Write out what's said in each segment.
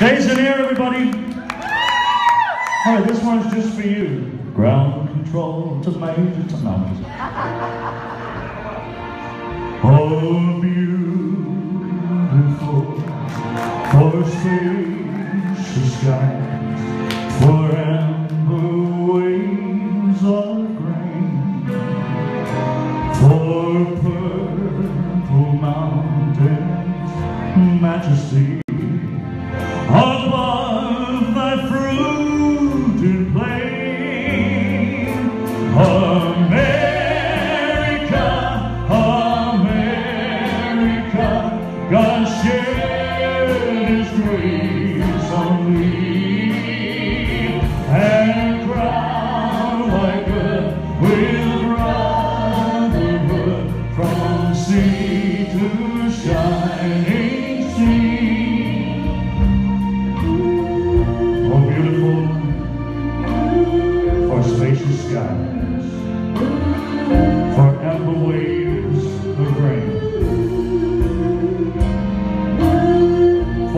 Days in air, everybody. All right, this one's just for you. Ground control to major to mountains. Oh, beautiful for spacious skies, for amber waves of grain, for purple mountains, majesty. Above thy fruited plain, America, America, God shed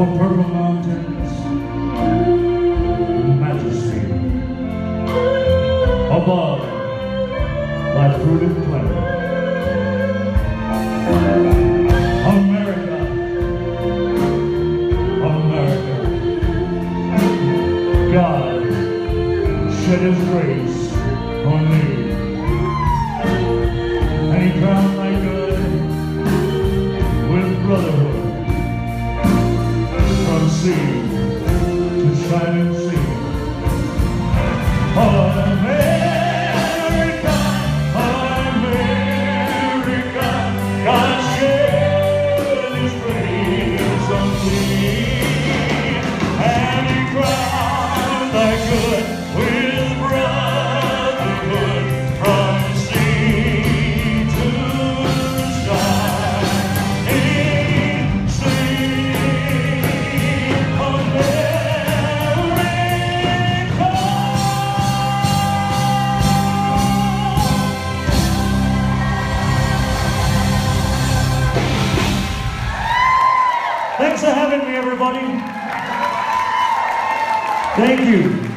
for purple mountains, majesty, above thy America. God shed his grace on me. And he crowned my good with brotherhood to shining sea. America, Thanks for having me, everybody. Thank you.